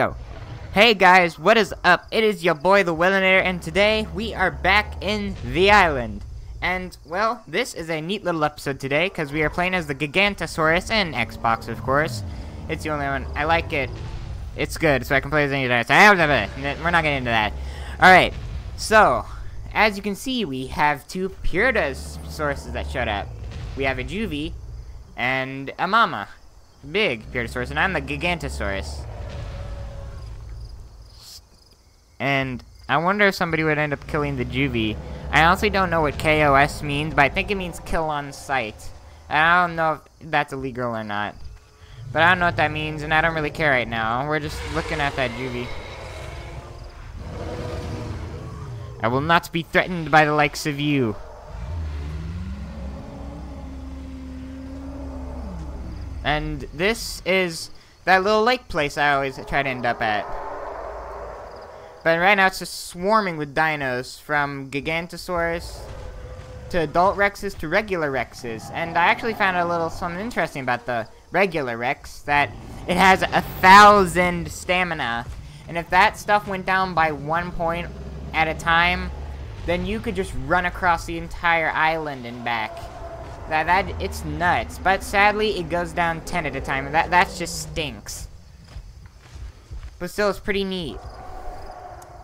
Go. Hey guys, what is up? It is your boy the Willinator, and today we are back in the island. And, well, this is a neat little episode today, because we are playing as the Gigantosaurus and Xbox, of course. It's the only one. I like it. It's good, so I can play as any dinosaur. We're not getting into that. Alright, so, as you can see, we have two Puertasaurus that showed up. We have a Juvie and a Mama. Big Puertasaurus, and I'm the Gigantosaurus. And I wonder if somebody would end up killing the Juvie. I honestly don't know what KOS means, but I think it means kill on sight. I don't know if that's illegal or not. But I don't know what that means, and I don't really care right now. We're just looking at that Juvie. I will not be threatened by the likes of you. And this is that little lake place I always try to end up at. But right now it's just swarming with dinos, from Gigantosaurus to adult Rexes to regular Rexes. And I actually found a little something interesting about the regular Rex, that it has a thousand stamina. And if that stuff went down by one point at a time, then you could just run across the entire island and back. That that it's nuts. But sadly, it goes down 10 at a time, that that just stinks. But still, it's pretty neat.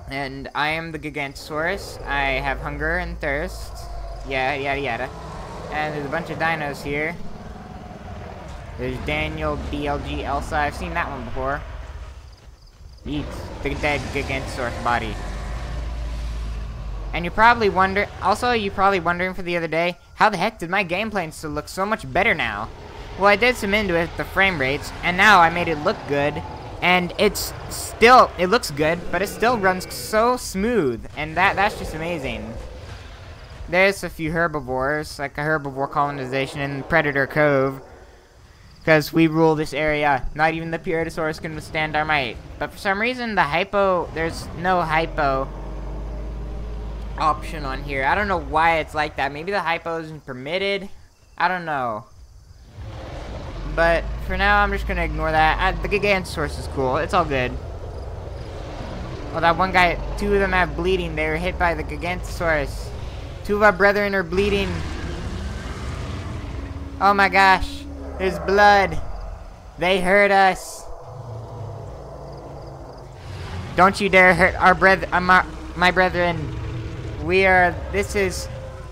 And I am the Gigantosaurus. I have hunger and thirst. Yeah, yada yada. And there's a bunch of dinos here. There's Daniel, DLG, Elsa. I've seen that one before. Eat the dead Gigantosaurus body. And you're probably wonder. Also, you're probably wondering for the other day, how the heck did my gameplay still look so much better now? Well, I did some into it, the frame rates, and now I made it look good. And it's still, it looks good, but it still runs so smooth, and that that's just amazing. There's a few herbivores, like a herbivore colonization in Predator Cove. Because we rule this area. Not even the Puertasaurus can withstand our might. But for some reason, the hypo, there's no hypo option on here. I don't know why it's like that. Maybe the hypo isn't permitted. I don't know. But for now, I'm just gonna ignore that. Uh, the Gigantosaurus is cool. It's all good. Well, that one guy, two of them have bleeding. They were hit by the Gigantosaurus. Two of our brethren are bleeding. Oh my gosh. There's blood. They hurt us. Don't you dare hurt our brother, uh, my, my brethren. We are, this is,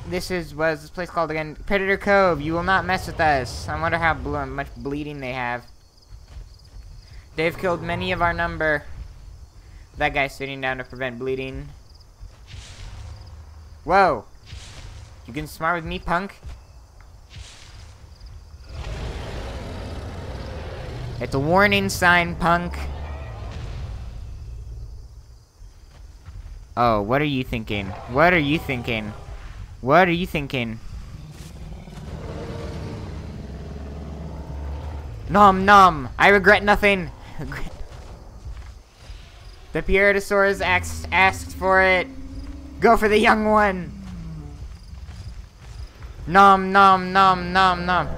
this is, what is this place called again? Predator Cove. You will not mess with us. I wonder how ble much bleeding they have. They've killed many of our number. That guy's sitting down to prevent bleeding. Whoa. You getting smart with me, punk? It's a warning sign, punk. Oh, what are you thinking? What are you thinking? What are you thinking? Nom nom! I regret nothing! the Puertasaurus asked, asked for it! Go for the young one! Nom nom nom nom nom!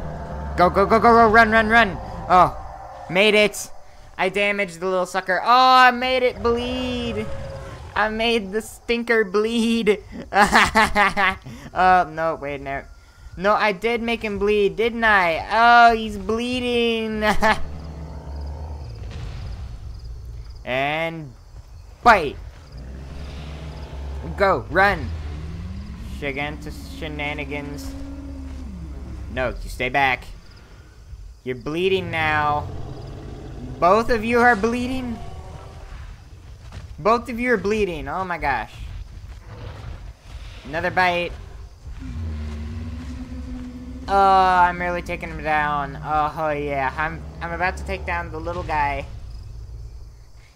Go go go go go! Run run run! Oh, made it! I damaged the little sucker. Oh, I made it bleed! I made the stinker bleed. oh, no, wait, no. No, I did make him bleed, didn't I? Oh, he's bleeding. and bite. Go, run. Gigantus shenanigans. No, you stay back. You're bleeding now. Both of you are bleeding? Both of you are bleeding. Oh my gosh. Another bite. Oh, I'm really taking him down. Oh, yeah. I'm, I'm about to take down the little guy.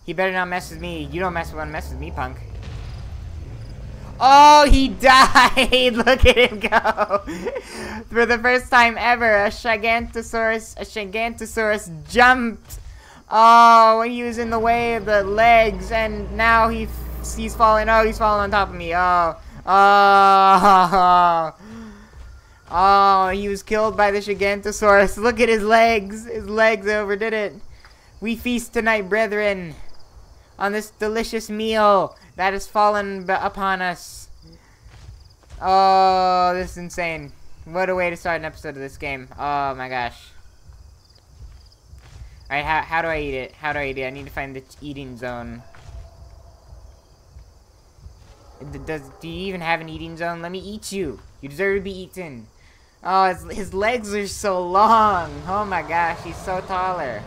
He better not mess with me. You don't mess with one, mess with me, punk. Oh, he died! Look at him go! For the first time ever, a Gigantosaurus, a Gigantosaurus jumped Oh, when he was in the way of the legs, and now he he's falling. Oh, he's falling on top of me. Oh, oh, oh, he was killed by the Gigantosaurus. Look at his legs. His legs overdid it. We feast tonight, brethren. on this delicious meal that has fallen upon us. Oh, this is insane. What a way to start an episode of this game. Oh my gosh. Alright, how, how do I eat it? How do I eat it? I need to find the eating zone. Does do you even have an eating zone? Let me eat you. You deserve to be eaten. Oh, his, his legs are so long. Oh my gosh, he's so taller.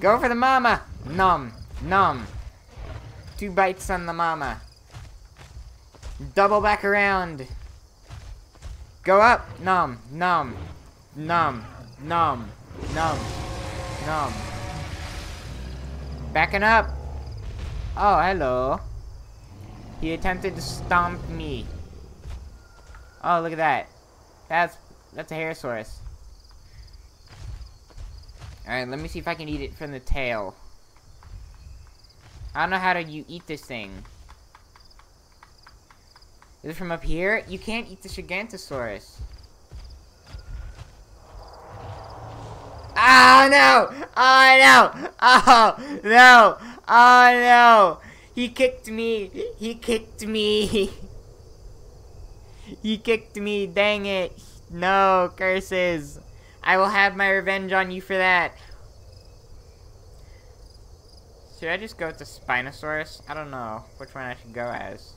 Go for the mama. Nom, nom. Two bites on the mama. Double back around. Go up. Nom, nom, nom, nom, nom, nom. Backing up. Oh, hello. He attempted to stomp me. Oh, look at that. That's that's a Herrsaurus. Alright, let me see if I can eat it from the tail. I don't know how to you eat this thing. Is it from up here? You can't eat the Gigantosaurus. Oh no! Oh no! Oh no! Oh no! He kicked me! He kicked me! he kicked me, dang it! No, curses! I will have my revenge on you for that. Should I just go with the Spinosaurus? I don't know which one I should go as.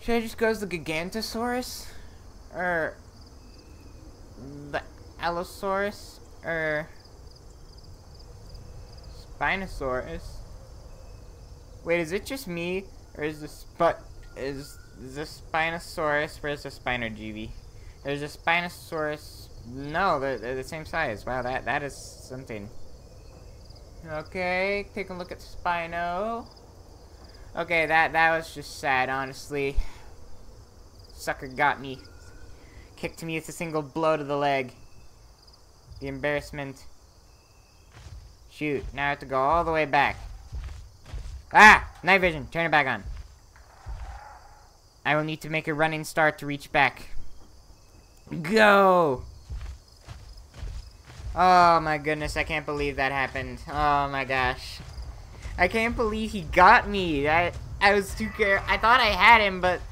Should I just go as the Gigantosaurus? Or the Allosaurus? Or Spinosaurus. Wait, is it just me? Or is this but is the Spinosaurus where's the Spinojuvi? There's a Spinosaurus no, they're, they're, the same size. Wow, that that is something. Okay, take a look at Spino. Okay, that that was just sad, honestly. Sucker got me. Kicked me with a single blow to the leg. The embarrassment. Shoot, now I have to go all the way back. Ah! Night vision, turn it back on. I will need to make a running start to reach back. Go! Oh my goodness, I can't believe that happened. Oh my gosh. I can't believe he got me. I I was too care I thought I had him, but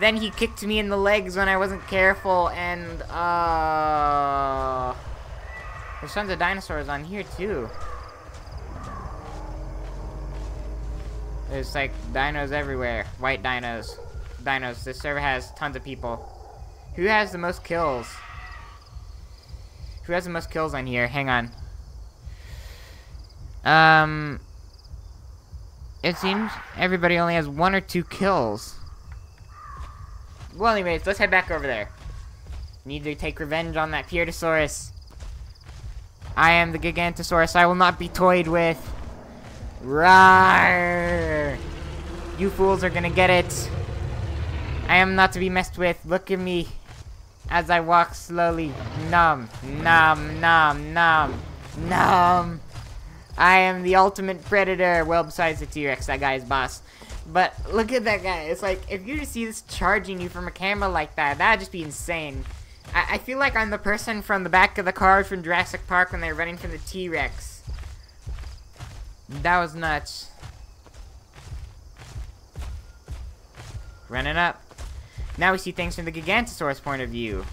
then he kicked me in the legs when I wasn't careful and uh There's tons of dinosaurs on here too. There's like dinos everywhere. White dinos. Dinos. This server has tons of people. Who has the most kills? Who has the most kills on here? Hang on. Um... It seems everybody only has one or two kills. Well, anyways, let's head back over there. Need to take revenge on that Puertasaurus. I am the Gigantosaurus. I will not be toyed with. Rawr! You fools are gonna get it. I am not to be messed with. Look at me as I walk slowly. I am the ultimate predator. Well, besides the T-Rex, that guy's boss. But look at that guy. It's like, if you see this charging you from a camera like that, that'd just be insane. I, I feel like I'm the person from the back of the car from Jurassic Park when they're running from the T-Rex. That was nuts. Running up. Now we see things from the Gigantosaurus point of view.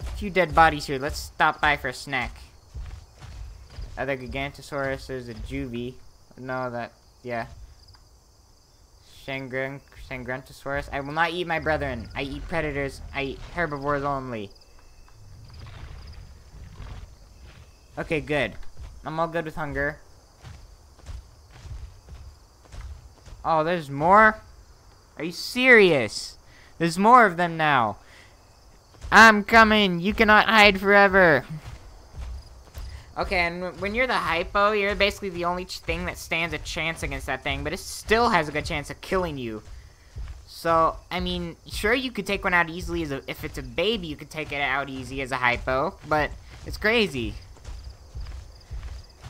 A few dead bodies here. Let's stop by for a snack. Other Gigantosaurus, is a Juvie. No, that, yeah. Shangren, Shangruntosaurus. I will not eat my brethren. I eat predators. I eat herbivores only. Okay, good. I'm all good with hunger. Oh, there's more? Are you serious? There's more of them now. I'm coming. You cannot hide forever. Okay, and when you're the hypo, you're basically the only thing that stands a chance against that thing, but it still has a good chance of killing you. So, I mean, sure you could take one out easily as a, if it's a baby, you could take it out easy as a hypo, but it's crazy.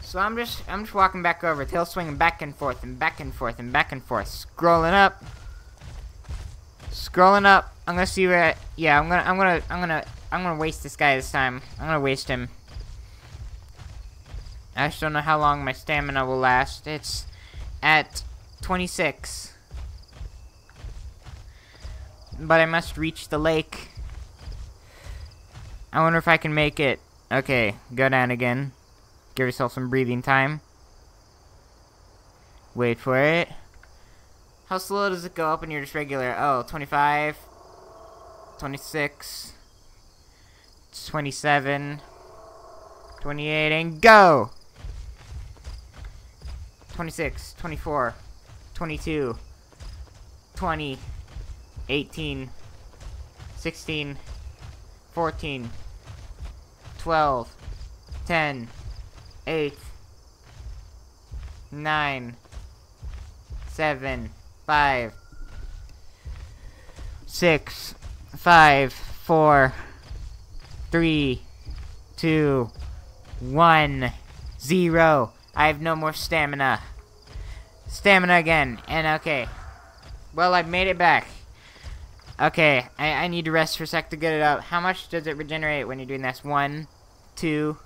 So I'm just I'm just walking back over, tail swinging back and forth and back and forth and back and forth, scrolling up, scrolling up. I'm gonna see where. I, yeah, I'm gonna I'm gonna I'm gonna I'm gonna waste this guy this time. I'm gonna waste him. I just don't know how long my stamina will last. It's at 26. But I must reach the lake. I wonder if I can make it. Okay, go down again. Give yourself some breathing time. Wait for it. How slow does it go up when you're just regular? Oh, 25, 26, 27, 28, and go! 26, 24, 22, 20, 18, 16, 14, 12, 10, 8, 9, 7, 5, 6, 5, 4, 3, 2, 1, 0. I have no more stamina. Stamina again. And okay. Well, I've made it back. Okay, I, I need to rest for a sec to get it up. How much does it regenerate when you're doing this? One, two,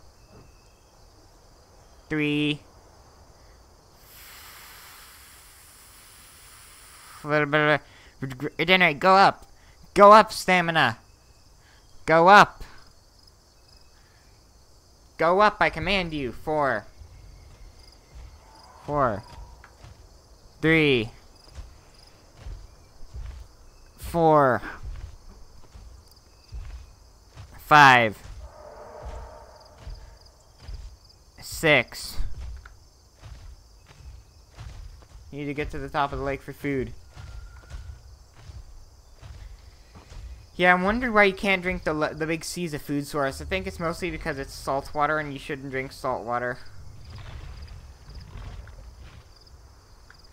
three, regenerate. Go up. Go up, stamina. Go up. Go up, I command you. Four. Four. Three. Four. Five. Six. You need to get to the top of the lake for food. Yeah, I'm wondering why you can't drink the the big sea's of food source. I think it's mostly because it's salt water and you shouldn't drink salt water.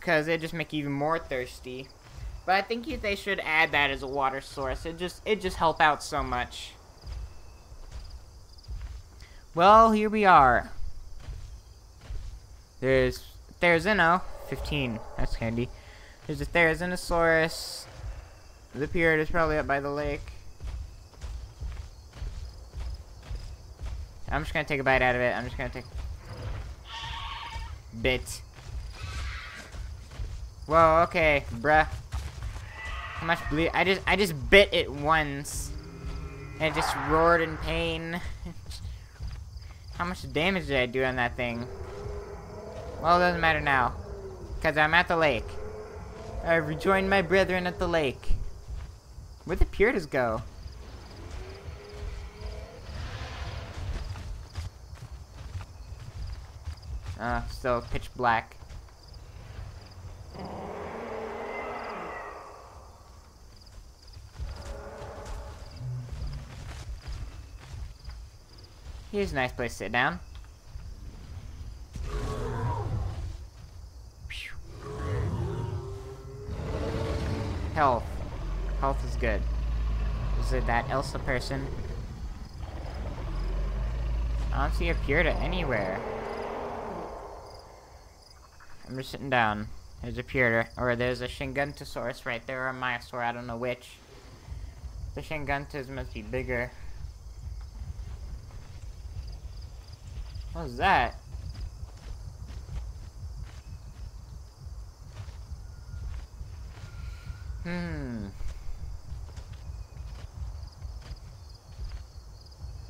Because it just make you even more thirsty. But I think you, they should add that as a water source. It just it just help out so much. Well, here we are. There's Therizino, 15. That's handy. There's a Therizinosaurus, the period is probably up by the lake. I'm just gonna take a bite out of it. I'm just gonna take bit. Whoa, okay, bruh. How much bleed? I just I just bit it once. And it just roared in pain. How much damage did I do on that thing? Well, it doesn't matter now. Because I'm at the lake. I've rejoined my brethren at the lake. Where'd the Puritas go? Uh, still pitch black. Here's a nice place to sit down. Health. Health is good. Is it that Elsa person? I don't see a Purita anywhere. I'm just sitting down. There's a Purita. Or there's a Shinguntosaurus right there, or a Maiasaur, I don't know which. The Shinguntas must be bigger. What's that? Hmm.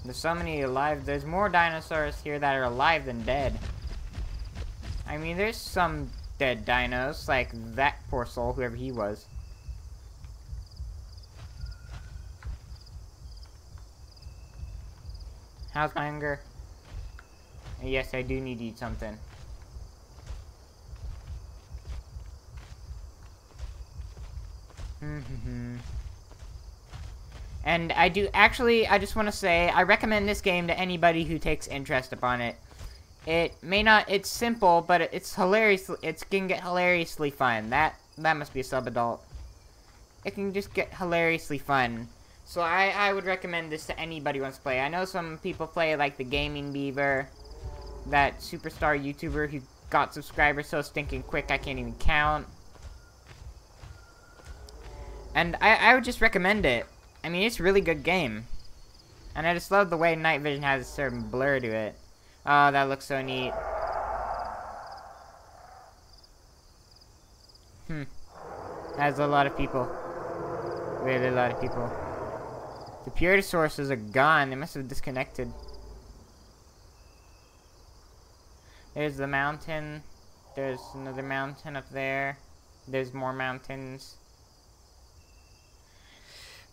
There's so many alive. There's more dinosaurs here that are alive than dead. I mean, there's some dead dinos, like that poor soul, whoever he was. How's my hunger? Yes, I do need to eat something. and I do actually I just want to say I recommend this game to anybody who takes interest upon it. It may not it's simple, but it's hilarious it can get hilariously fun. That that must be a sub adult. It can just get hilariously fun. So I I would recommend this to anybody who wants to play. I know some people play like the Gaming Beaver that superstar YouTuber who got subscribers so stinking quick I can't even count. And I, I would just recommend it. I mean, it's a really good game. And I just love the way Night Vision has a certain blur to it. Oh, that looks so neat. Hmm. That's a lot of people. Really a lot of people. The purity sources are gone. They must have disconnected. There's the mountain. There's another mountain up there. There's more mountains.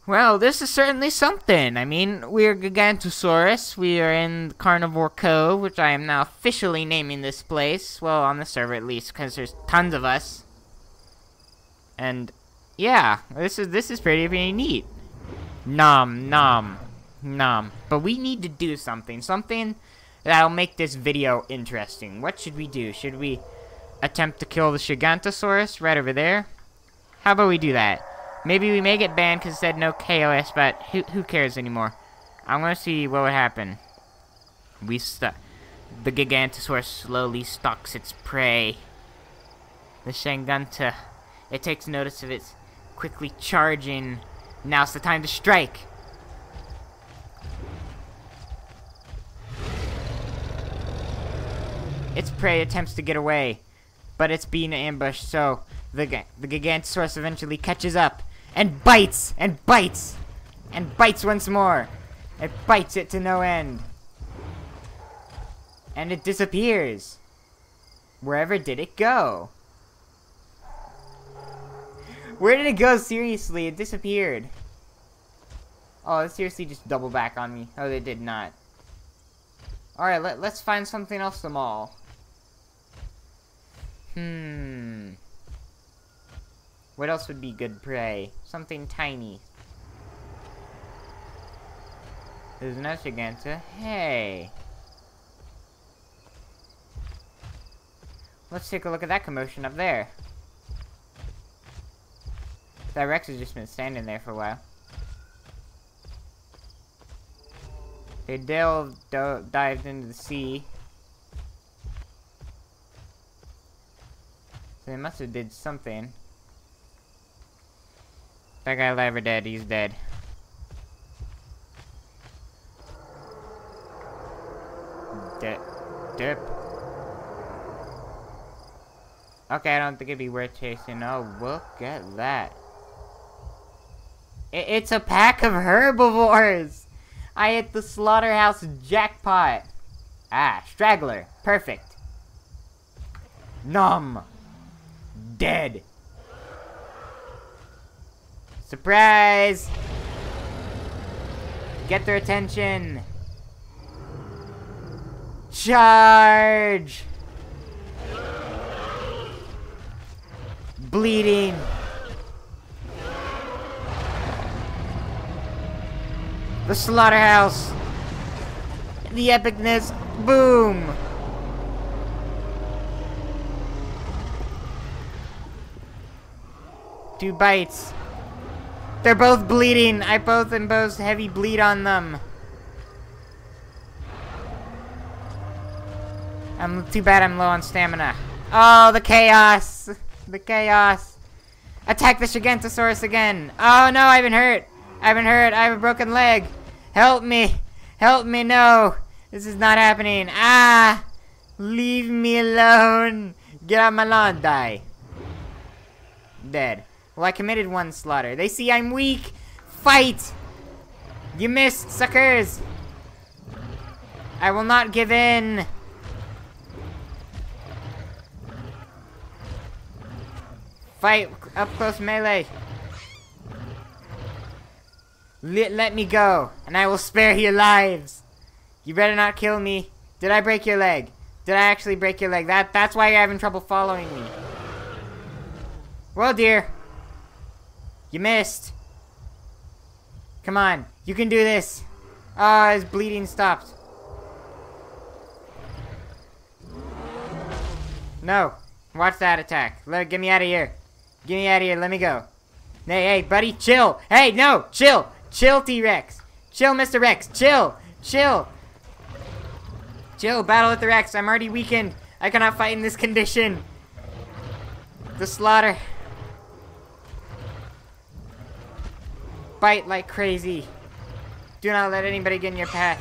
Well, this is certainly something. I mean, we're Gigantosaurus. We are in Carnivore Cove, which I am now officially naming this place. Well, on the server at least, because there's tons of us. And yeah, this is this is pretty pretty neat. Nom nom nom. But we need to do something. Something that'll make this video interesting. What should we do? Should we attempt to kill the Gigantosaurus right over there? How about we do that? Maybe we may get banned because it said no KOS, but who, who cares anymore? I'm gonna see what would happen. We st The Gigantosaurus slowly stalks its prey. The Shanganta. It takes notice of its quickly charging. Now's the time to strike. Its prey attempts to get away, but it's being ambushed, so the, the Gigantosaurus eventually catches up and bites and bites and bites once more. It bites it to no end. And it disappears. Wherever did it go? Where did it go? Seriously, it disappeared. Oh, it seriously just double back on me. Oh, they did not. Alright, let, let's find something else to maul. Hmm. What else would be good prey? Something tiny. There's another Giganta. Hey! Let's take a look at that commotion up there. That Rex has just been standing there for a while. They delved, dived into the sea. So they must have did something. That guy alive or dead? He's dead. Dip. Dip. Okay, I don't think it'd be worth chasing. Oh, look at that. It's a pack of herbivores! I hit the slaughterhouse jackpot! Ah, straggler. Perfect. Numb. Dead. Surprise! Get their attention! Charge! Bleeding! The slaughterhouse. The epicness. Boom. Two bites. They're both bleeding. I both imposed heavy bleed on them. I'm too bad I'm low on stamina. Oh, the chaos. The chaos. Attack the Gigantosaurus again. Oh no, I've been hurt. I've been hurt. I have a broken leg. Help me! Help me, no! This is not happening. Ah! Leave me alone! Get out my lawn, die. Dead. Well, I committed one slaughter. They see I'm weak! Fight! You missed, suckers! I will not give in! Fight up close melee! Let, let me go, and I will spare your lives. You better not kill me. Did I break your leg? Did I actually break your leg? That That's why you're having trouble following me. Well, dear. You missed. Come on. You can do this. Ah, his bleeding stopped. No. Watch that attack. Let, get me out of here. Get me out of here. Let me go. Hey, hey, buddy, chill. Hey, no, chill. Chill, T-Rex. Chill, Mr. Rex. Chill. Chill. Chill, battle with the Rex. I'm already weakened. I cannot fight in this condition. The slaughter. Bite like crazy. Do not let anybody get in your path.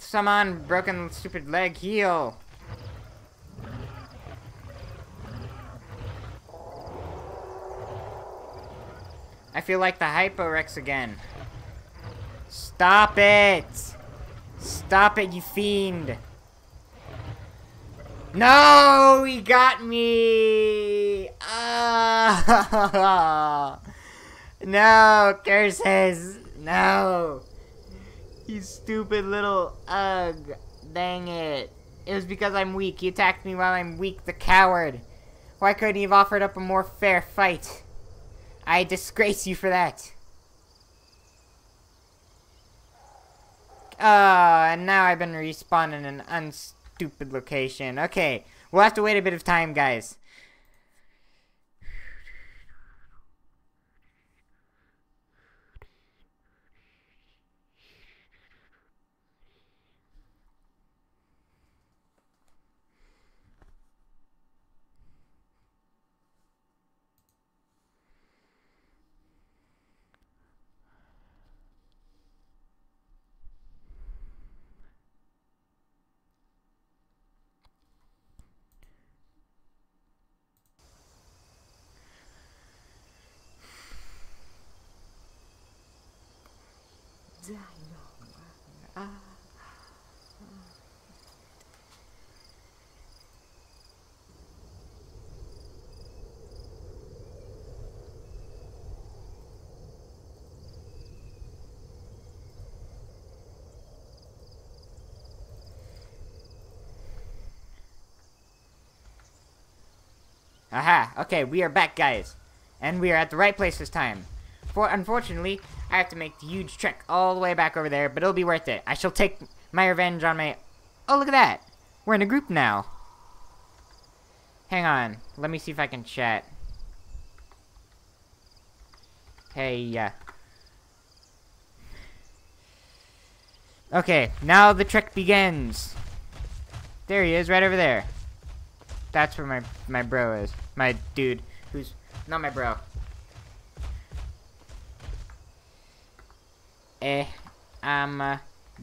summon broken stupid leg heal. I feel like the Hyporex again. Stop it! Stop it, you fiend! No, he got me! Ah! no, curses! No! You stupid little ugh. Dang it. It was because I'm weak. He attacked me while I'm weak, the coward. Why couldn't he have offered up a more fair fight? I disgrace you for that. Uh, and now I've been respawned in an unstupid location. Okay, we'll have to wait a bit of time, guys. Aha, okay, we are back, guys. And we are at the right place this time. For Unfortunately, I have to make the huge trek all the way back over there, but it'll be worth it. I shall take my revenge on my... Oh, look at that. We're in a group now. Hang on. Let me see if I can chat. Hey, uh... Okay, now the trek begins. There he is, right over there. That's where my, my bro is. My dude, who's not my bro. Eh, I'm uh,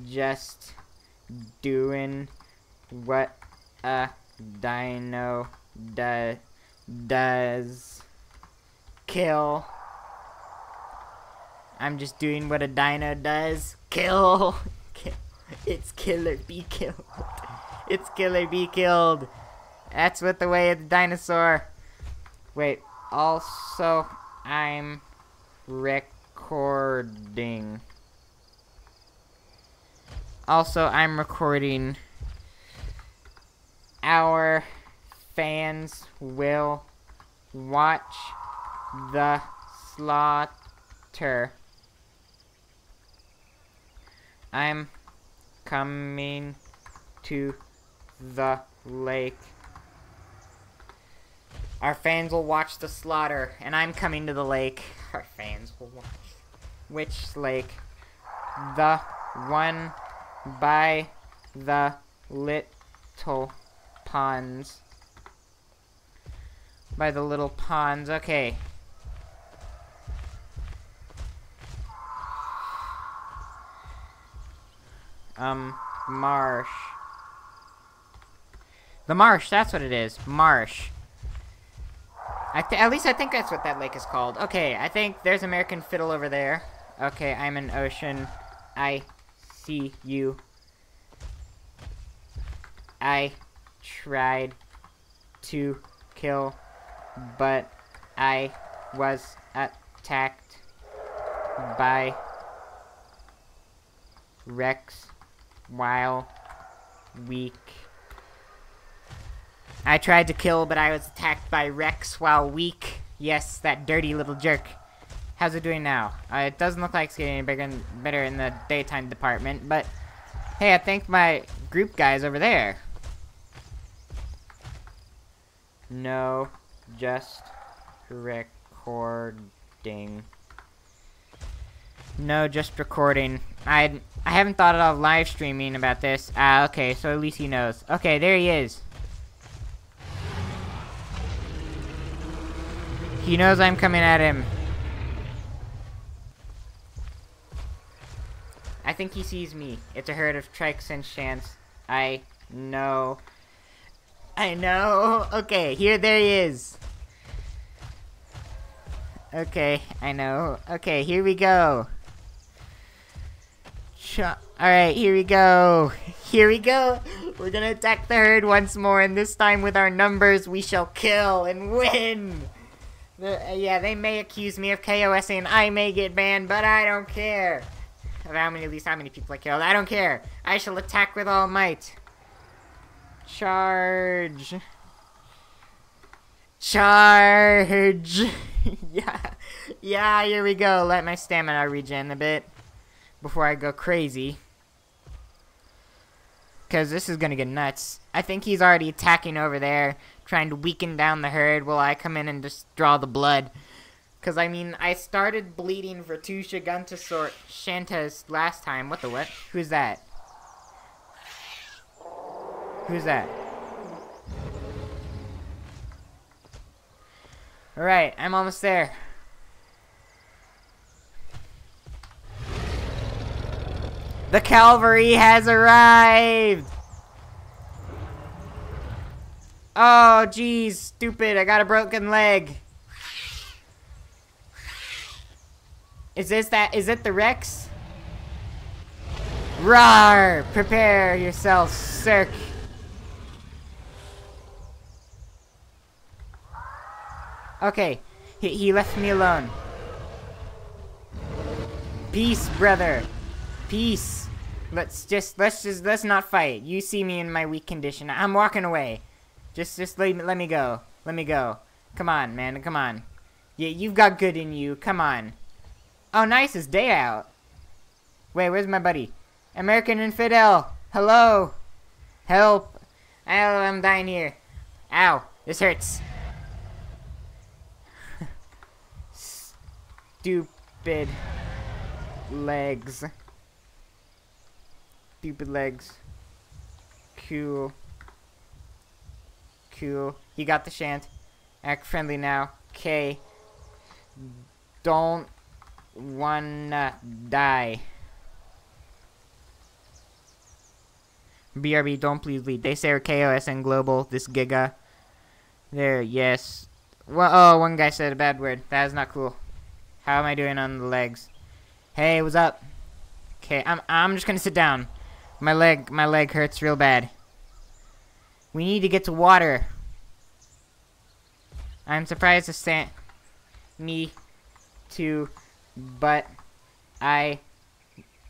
just doing what a dino do does. Kill. I'm just doing what a dino does. Kill. Kill. It's killer be killed. It's killer be killed. That's what the way of the dinosaur. Wait, also, I'm recording. Also, I'm recording. Our fans will watch the slaughter. I'm coming to the lake. Our fans will watch the slaughter, and I'm coming to the lake. Our fans will watch. Which lake? The one by the little ponds. By the little ponds. Okay. Um, marsh. The marsh, that's what it is. Marsh. at least I think that's what that lake is called. Okay, I think there's American Fiddle over there. Okay, I'm in ocean. I see you. I tried to kill, but I was attacked by Rex while weak. I tried to kill, but I was attacked by Rex while weak. Yes, that dirty little jerk. How's it doing now? Uh, it doesn't look like it's getting any bigger better in the daytime department, but hey, I think my group guys over there. No, just recording. No, just recording. I I haven't thought of live streaming about this. Ah, okay, so at least he knows. Okay, there he is. He knows I'm coming at him. I think he sees me. It's a herd of trikes and shants. I know. I know. Okay, here there he is. Okay, I know. Okay, here we go. Alright, here we go. Here we go. We're gonna attack the herd once more, and this time with our numbers, we shall kill and win. The, uh, yeah, they may accuse me of KOS and I may get banned, but I don't care. Of how many, at least how many people I killed. I don't care. I shall attack with all might. Charge. Charge. yeah. Yeah, here we go. Let my stamina regen a bit before I go crazy. Because this is going to get nuts. I think he's already attacking over there trying to weaken down the herd while I come in and just draw the blood. Because, I mean, I started bleeding for two Shigantasaur Shantas last time. What the what? Who's that? Who's that? Alright, I'm almost there. The cavalry has arrived! Oh, jeez, stupid. I got a broken leg. Is this that? Is it the Rex? Rar! Prepare yourself, Cirque. Okay, he, he left me alone. Peace, brother. Peace. Let's just, let's just, let's not fight. You see me in my weak condition. I'm walking away. Just, just let me, let me go. Let me go. Come on, man. Come on. Yeah, you've got good in you. Come on. Oh, nice. It's day out. Wait, where's my buddy? American Infidel. Hello. Help. Oh, I'm dying here. Ow. This hurts. Stupid legs. Stupid legs. Cool. Cool. You got the shant. Act friendly now. K. Don't wanna die. BRB, don't please lead. They say KOS and global. This Giga. There, yes. Well, oh, one guy said a bad word. That is not cool. How am I doing on the legs? Hey, what's up? Okay, I'm I'm just gonna sit down. My leg my leg hurts real bad. We need to get to water. I'm surprised to sent me to, but I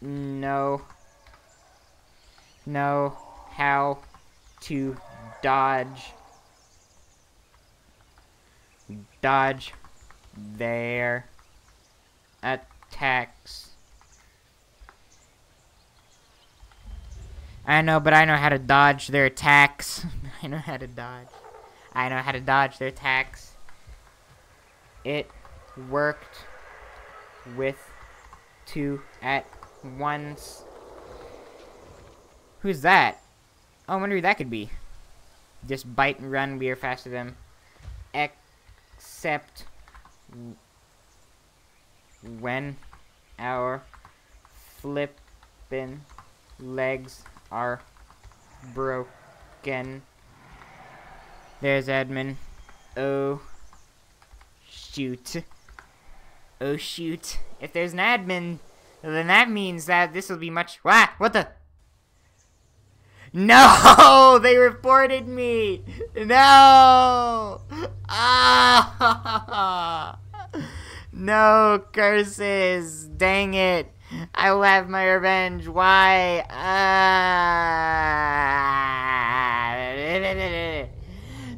know know how to dodge dodge their attacks. I know, but I know how to dodge their attacks. I know how to dodge. I know how to dodge their attacks. It worked with two at once. Who's that? Oh, I wonder who that could be. Just bite and run, we are faster than. Except when our flippin' legs are broken. There's admin. Oh, shoot. Oh, shoot. If there's an admin, then that means that this will be much... Wah! What the... No! They reported me! No! Ah! No curses! Dang it! I will have my revenge. Why? Ah!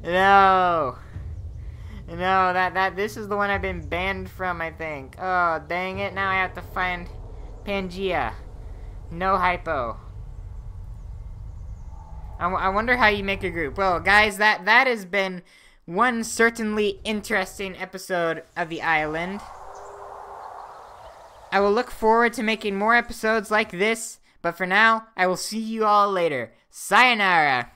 No. No, that that this is the one I've been banned from, I think. Oh, dang it. Now I have to find Pangea. No hypo. I, I wonder how you make a group. Well, guys, that that has been one certainly interesting episode of the island. I will look forward to making more episodes like this, but for now, I will see you all later. Sayonara!